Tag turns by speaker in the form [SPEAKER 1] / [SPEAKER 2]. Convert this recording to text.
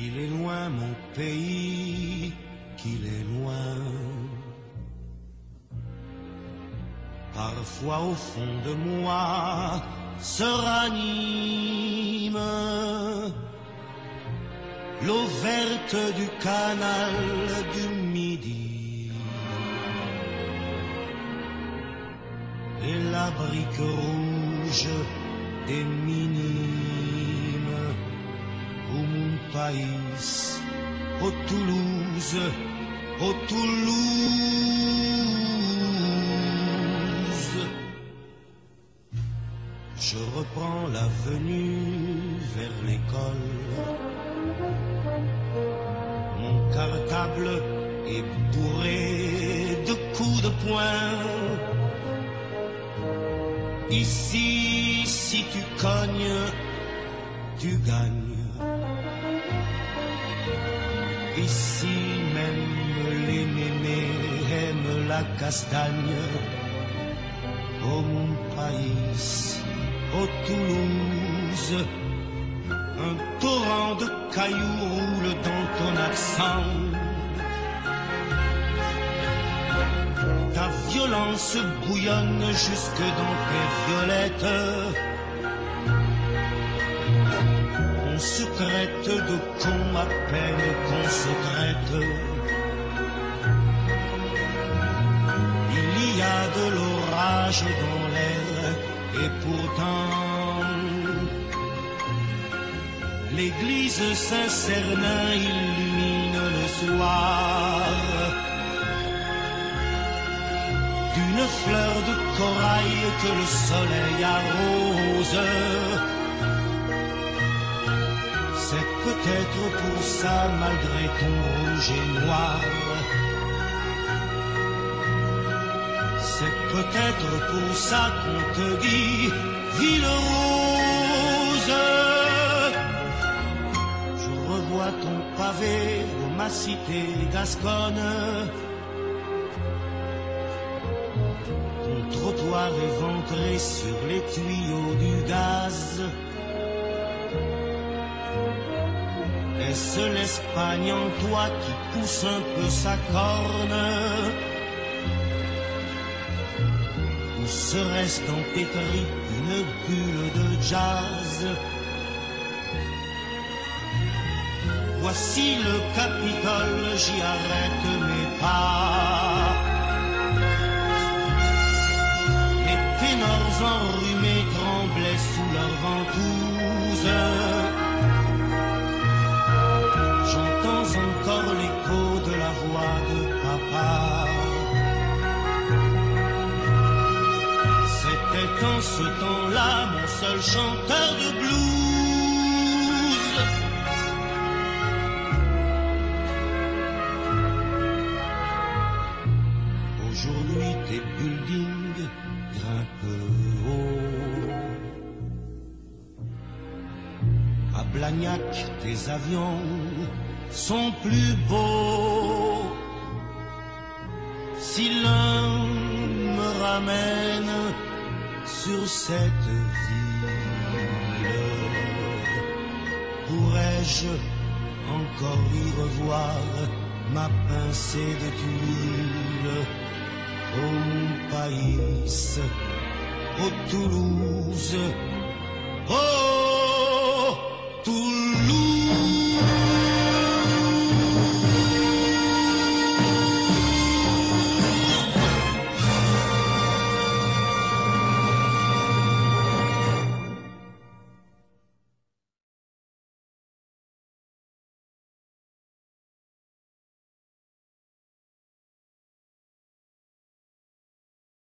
[SPEAKER 1] qu'il est loin mon pays, qu'il est loin. Parfois au fond de moi se ranime l'eau verte du canal du Midi et la brique rouge des au au Toulouse, au Toulouse. Je reprends l'avenue vers l'école. Mon cartable est bourré de coups de poing. Ici, si tu cognes, tu gagnes. Ici même les mémés aiment la castagne. Au mon pays, au Toulouse, un torrent de cailloux roule dans ton accent. Ta violence bouillonne jusque dans tes violettes. On se de con à qu'on se traite. Il y a de l'orage dans l'air et pourtant l'église Saint-Cernin illumine le soir d'une fleur de corail que le soleil arrose. C'est peut-être pour ça, malgré ton rouge et noir, c'est peut-être pour ça qu'on te dit ville rose. Je revois ton pavé ma cité gasconne. Ton trottoir éventré sur les tuyaux du Est-ce l'Espagne en toi qui pousse un peu sa corne Ou serait-ce dans tes tripes une bulle de jazz Voici le Capitole, j'y arrête mes pas. Les ténors enrhumés tremblaient sous leur ventouse. C'était en ce temps-là mon seul chanteur de blues. Aujourd'hui tes buildings grimpent haut. À Blagnac, tes avions sont plus beaux. Si l'un me ramène sur cette ville, pourrais-je encore y revoir ma pincée de tuiles? Au pays, au Toulouse,